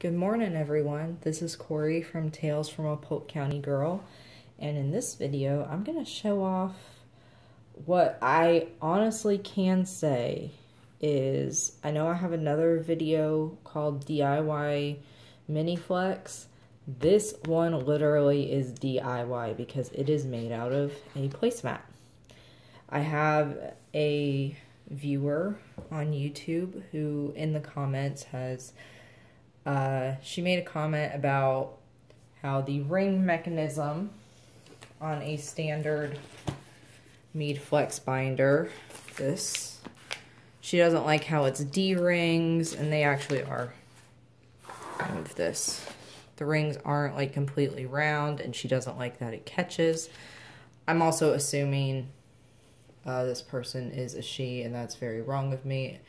Good morning, everyone. This is Cori from Tales from a Polk County Girl, and in this video, I'm going to show off what I honestly can say is I know I have another video called DIY Mini Flex. This one literally is DIY because it is made out of a placemat. I have a viewer on YouTube who in the comments has uh, she made a comment about how the ring mechanism on a standard Mead Flex binder, this, she doesn't like how it's D-rings, and they actually are. Move this. The rings aren't like completely round, and she doesn't like that it catches. I'm also assuming uh, this person is a she, and that's very wrong of me.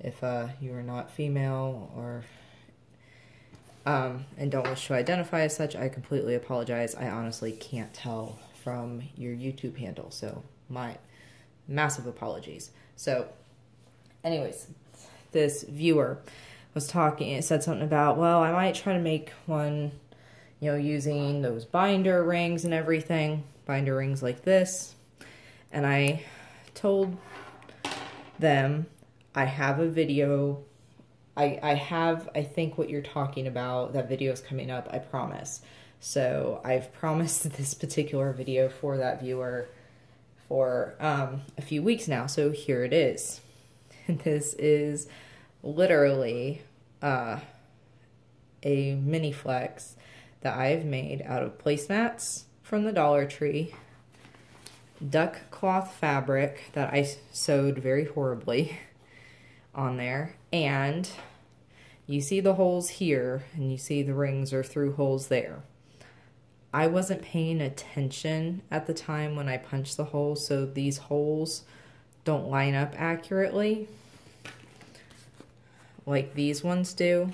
If uh, you are not female or um, and don't wish to identify as such, I completely apologize. I honestly can't tell from your YouTube handle, so my massive apologies. So, anyways, this viewer was talking, it said something about, well, I might try to make one, you know, using those binder rings and everything, binder rings like this. And I told them I have a video I, I have, I think, what you're talking about. That video is coming up, I promise. So I've promised this particular video for that viewer for um, a few weeks now. So here it is. this is literally uh, a mini flex that I've made out of placemats from the Dollar Tree, duck cloth fabric that I sewed very horribly on there, and you see the holes here and you see the rings are through holes there. I wasn't paying attention at the time when I punched the holes, so these holes don't line up accurately like these ones do.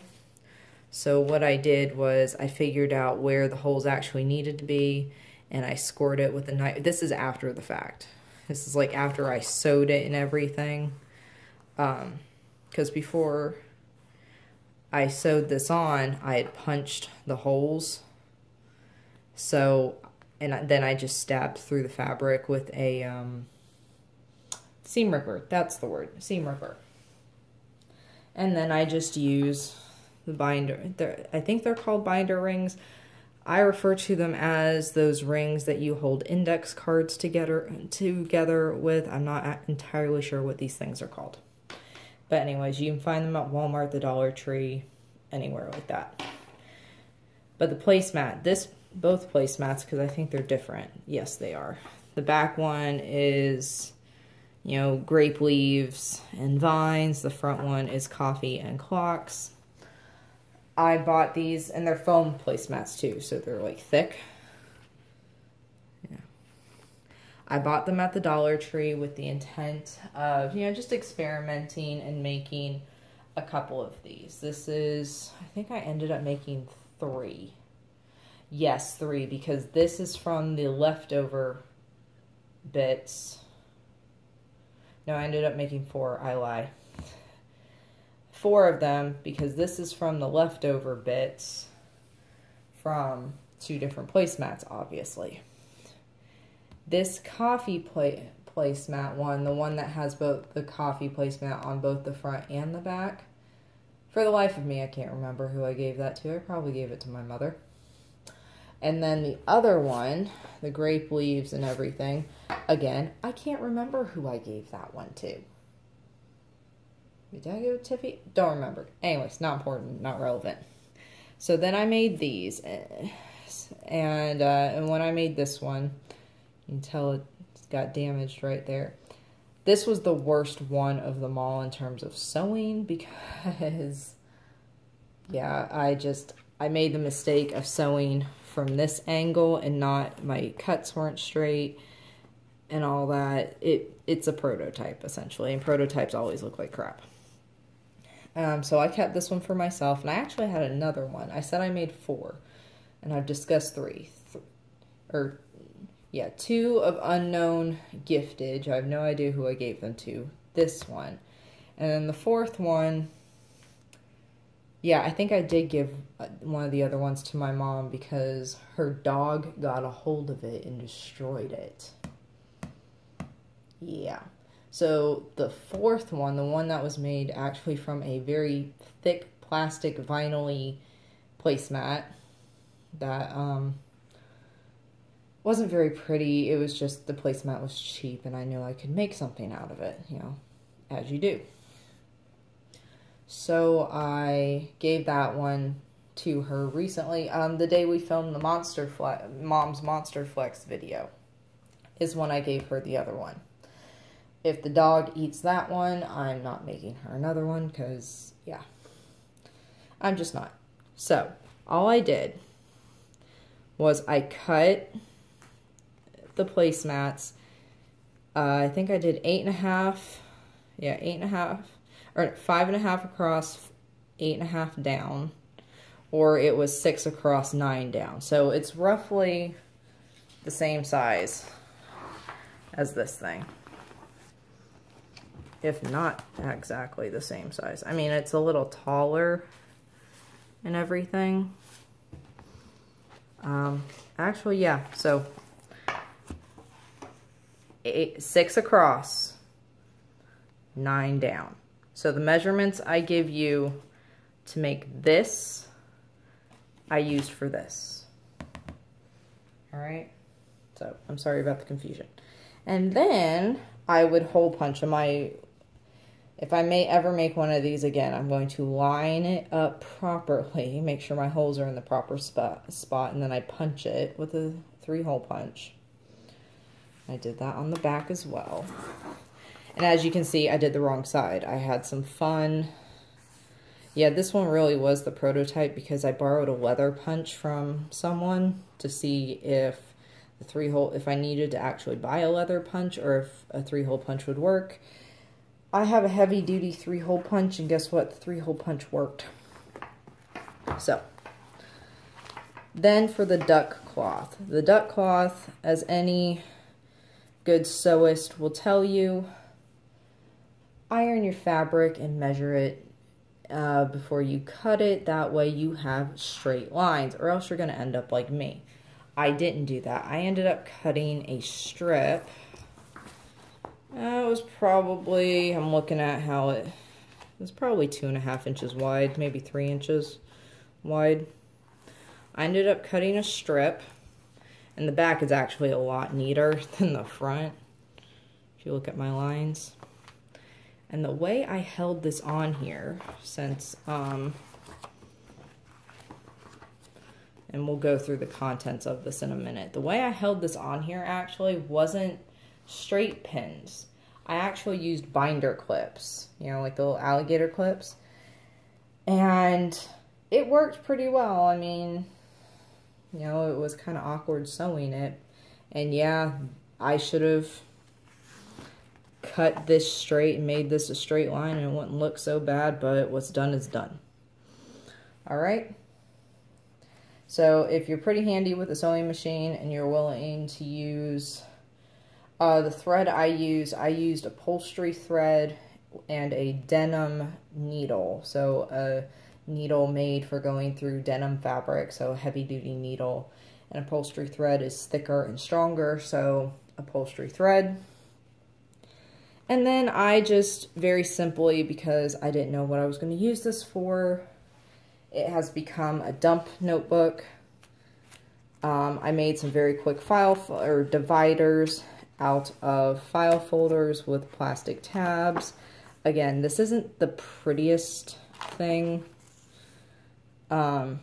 So what I did was I figured out where the holes actually needed to be and I scored it with a knife. This is after the fact. This is like after I sewed it and everything. Um, because before I sewed this on, I had punched the holes. So, and then I just stabbed through the fabric with a um, seam ripper. That's the word, seam ripper. And then I just use the binder. They're, I think they're called binder rings. I refer to them as those rings that you hold index cards together together with. I'm not entirely sure what these things are called. But anyways, you can find them at Walmart, the Dollar Tree, anywhere like that. But the placemat, this both placemats because I think they're different. Yes, they are. The back one is you know, grape leaves and vines. The front one is coffee and clocks. I bought these and they're foam placemats too, so they're like thick. I bought them at the Dollar Tree with the intent of, you know, just experimenting and making a couple of these. This is, I think I ended up making three. Yes, three, because this is from the leftover bits. No, I ended up making four. I lie. Four of them, because this is from the leftover bits from two different placemats, obviously. This coffee plate placemat one, the one that has both the coffee placemat on both the front and the back. For the life of me, I can't remember who I gave that to. I probably gave it to my mother. And then the other one, the grape leaves and everything, again, I can't remember who I gave that one to. Did I give it to Tiffy? Don't remember. Anyways, not important, not relevant. So then I made these. Eh, and, uh, and when I made this one, you can tell it got damaged right there. This was the worst one of them all in terms of sewing because, yeah, I just, I made the mistake of sewing from this angle and not, my cuts weren't straight and all that. It It's a prototype, essentially, and prototypes always look like crap. Um, so I kept this one for myself, and I actually had another one. I said I made four, and I've discussed three. Th or yeah, two of unknown giftage. I have no idea who I gave them to. This one. And then the fourth one, Yeah, I think I did give uh, one of the other ones to my mom because her dog got a hold of it and destroyed it. Yeah. So the fourth one, the one that was made actually from a very thick plastic vinyl placemat that um wasn't very pretty. It was just the placemat was cheap and I knew I could make something out of it, you know, as you do. So I gave that one to her recently. Um, the day we filmed the Monster Flex, Mom's Monster Flex video is when I gave her the other one. If the dog eats that one, I'm not making her another one because, yeah, I'm just not. So, all I did was I cut the placemats. Uh, I think I did eight and a half. Yeah, eight and a half. Or five and a half across, eight and a half down. Or it was six across, nine down. So it's roughly the same size as this thing. If not exactly the same size. I mean, it's a little taller and everything. Um, actually, yeah, so eight, six across, nine down. So the measurements I give you to make this, I used for this. All right, so I'm sorry about the confusion. And then I would hole punch my, if I may ever make one of these again, I'm going to line it up properly, make sure my holes are in the proper spot, spot and then I punch it with a three hole punch. I did that on the back as well. And as you can see, I did the wrong side. I had some fun. Yeah, this one really was the prototype because I borrowed a leather punch from someone to see if the three hole, if I needed to actually buy a leather punch or if a three hole punch would work. I have a heavy duty three hole punch and guess what? The three hole punch worked. So, then for the duck cloth. The duck cloth, as any good sewist will tell you, iron your fabric and measure it uh, before you cut it. That way you have straight lines or else you're going to end up like me. I didn't do that. I ended up cutting a strip. It was probably, I'm looking at how it, it was probably two and a half inches wide, maybe three inches wide. I ended up cutting a strip and the back is actually a lot neater than the front. If you look at my lines. And the way I held this on here, since, um, and we'll go through the contents of this in a minute. The way I held this on here actually wasn't straight pins. I actually used binder clips, you know, like the little alligator clips. And it worked pretty well. I mean, you know, it was kind of awkward sewing it. And yeah, I should have cut this straight and made this a straight line and it wouldn't look so bad, but what's done is done. All right. So if you're pretty handy with a sewing machine and you're willing to use uh, the thread I use, I used upholstery thread and a denim needle. So a needle made for going through denim fabric, so heavy duty needle. And upholstery thread is thicker and stronger, so upholstery thread. And then I just very simply, because I didn't know what I was going to use this for, it has become a dump notebook. Um, I made some very quick file or dividers out of file folders with plastic tabs. Again, this isn't the prettiest thing um,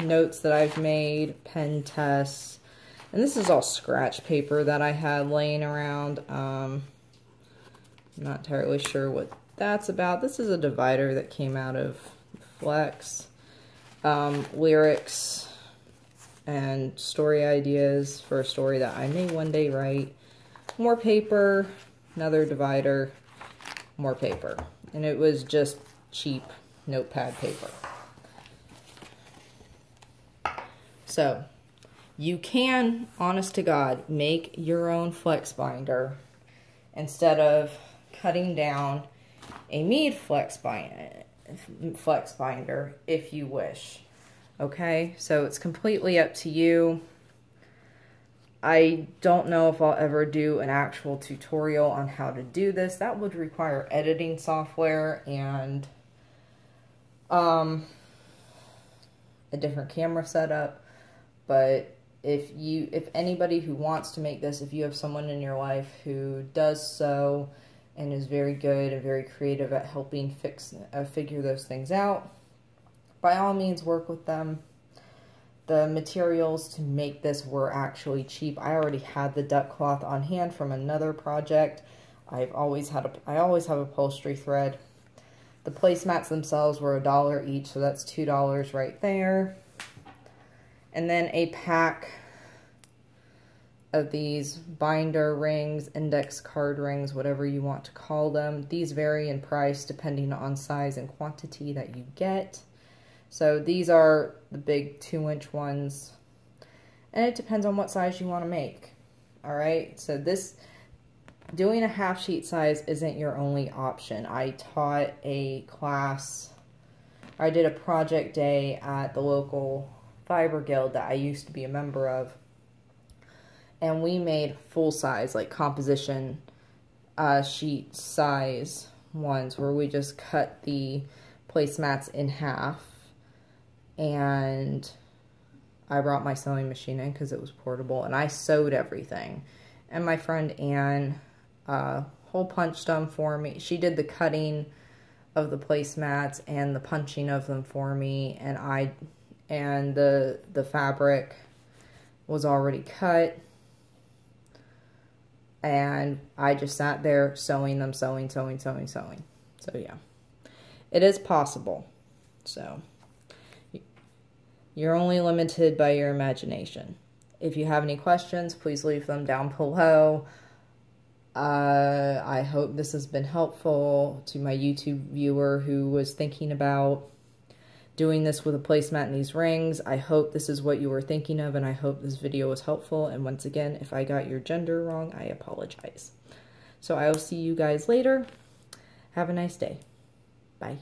notes that I've made, pen tests, and this is all scratch paper that I had laying around. Um, I'm not entirely sure what that's about. This is a divider that came out of Flex. Um, lyrics and story ideas for a story that I may one day write. More paper, another divider, more paper. And it was just cheap notepad paper. So you can, honest to God, make your own flex binder instead of cutting down a Mead flex binder. flex binder if you wish. Okay, so it's completely up to you. I don't know if I'll ever do an actual tutorial on how to do this. That would require editing software and um, a different camera setup. But if you, if anybody who wants to make this, if you have someone in your life who does so and is very good and very creative at helping fix, uh, figure those things out, by all means work with them the materials to make this were actually cheap. I already had the duck cloth on hand from another project. I've always had a, I always have upholstery thread. The placemats themselves were a dollar each, so that's two dollars right there. And then a pack of these binder rings, index card rings, whatever you want to call them. These vary in price depending on size and quantity that you get. So these are the big two inch ones. And it depends on what size you want to make. Alright, so this, doing a half sheet size isn't your only option. I taught a class, I did a project day at the local fiber guild that I used to be a member of. And we made full size, like composition uh, sheet size ones where we just cut the placemats in half and I brought my sewing machine in because it was portable and I sewed everything. And my friend Anne uh, hole punched them for me. She did the cutting of the placemats and the punching of them for me and I and the the fabric was already cut and I just sat there sewing them sewing sewing sewing sewing so yeah it is possible so you're only limited by your imagination. If you have any questions, please leave them down below. Uh, I hope this has been helpful to my YouTube viewer who was thinking about doing this with a placemat and these rings. I hope this is what you were thinking of, and I hope this video was helpful. And once again, if I got your gender wrong, I apologize. So I will see you guys later. Have a nice day. Bye.